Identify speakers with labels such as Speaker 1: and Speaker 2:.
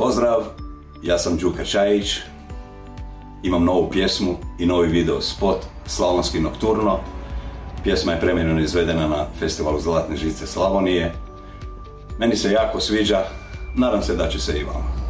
Speaker 1: Pozdrav, ja sam Đuka Čajić, imam novu pjesmu i novi video spot Slavonski Nokturno. Pjesma je premijerno izvedena na festivalu Zlatne žice Slavonije. Meni se jako sviđa, nadam se da će se i vama.